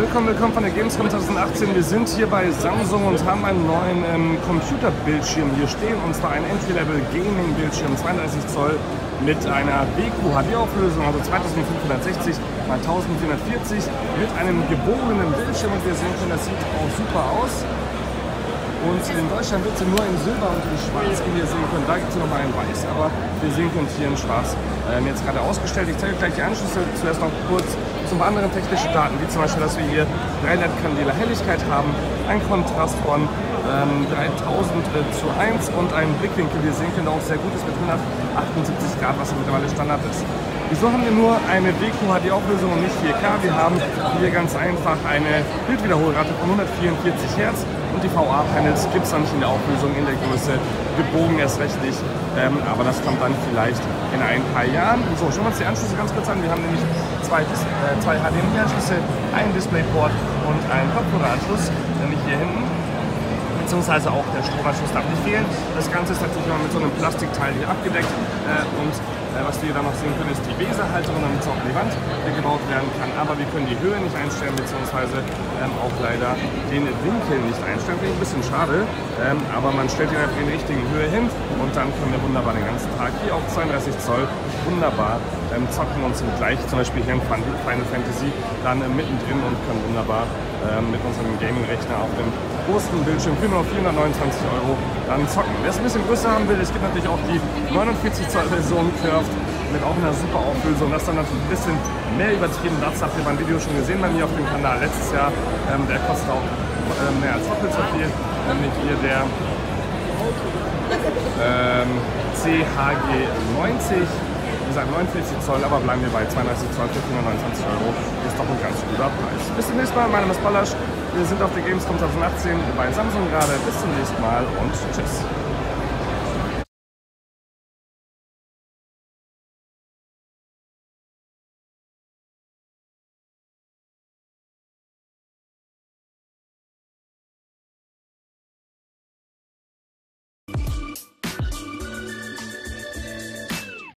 Willkommen, willkommen von der Gamescom 2018. Wir sind hier bei Samsung und haben einen neuen ähm, Computerbildschirm hier stehen. Und zwar ein Entry-Level Gaming Bildschirm, 32 Zoll mit einer BQ HD-Auflösung, also 2560 x 1440 mit einem gebogenen Bildschirm. Und wir sehen können, das sieht auch super aus. Und in Deutschland wird sie nur in Silber und in Schwarz, wie wir sehen können. Da gibt es noch mal in Weiß, aber wir sehen können hier in Schwarz ähm, jetzt gerade ausgestellt. Ich zeige gleich die Anschlüsse. Zuerst noch kurz zum anderen technischen Daten, wie zum Beispiel, dass wir hier 300 Kandela Helligkeit haben, ein Kontrast von ähm, 3000 äh, zu 1 und einen Blickwinkel, wie ihr sehen könnt, auch sehr gut ist mit 178 Grad, was mittlerweile Standard ist. Wieso haben wir nur eine WQHD-Auflösung und nicht 4K? Wir haben hier ganz einfach eine Bildwiederholrate von 144 Hertz und die VA-Panels gibt es dann nicht in der Auflösung, in der Größe, gebogen erst recht nicht. Ähm, aber das kommt dann vielleicht in ein paar Jahren. So, schauen wir uns die Anschlüsse ganz kurz an. Wir haben nämlich zwei, äh, zwei HDMI-Anschlüsse, einen DisplayPort und einen Kopfhöreranschluss, nämlich hier hinten beziehungsweise auch der Stromanschluss darf nicht fehlen. Das Ganze ist natürlich immer mit so einem Plastikteil hier abgedeckt äh, und äh, was wir da noch sehen können, ist die Weserhalterung, damit es auch an die Wand gebaut werden kann. Aber wir können die Höhe nicht einstellen, beziehungsweise ähm, auch leider den Winkel nicht einstellen. Finde ich ein bisschen schade, ähm, aber man stellt ihn einfach in die richtige Höhe hin und dann können wir wunderbar den ganzen Tag hier auf 32 Zoll wunderbar ähm, zocken und sind gleich zum Beispiel hier im Final Fantasy dann äh, mittendrin und können wunderbar ähm, mit unserem Gaming-Rechner auf dem großen Bildschirm für nur 429 Euro dann zocken. Wer es ein bisschen größer haben will, es gibt natürlich auch die 49 Zoll Version Curved mit auch einer super Auflösung. Das ist dann natürlich ein bisschen mehr übertrieben. Das habt ihr beim Video schon gesehen bei mir auf dem Kanal letztes Jahr. Ähm, der kostet auch äh, mehr als doppelt so viel. Nämlich hier der ähm, CHG 90. Gesagt, 49 Zoll, aber bleiben wir bei 32 Zoll für 429 Euro. Ist doch ein ganz guter Preis. Bis zum nächsten Mal. Mein Name ist Ballasch. Wir sind auf der Gamescom 2018 bei Samsung gerade. Bis zum nächsten Mal und tschüss.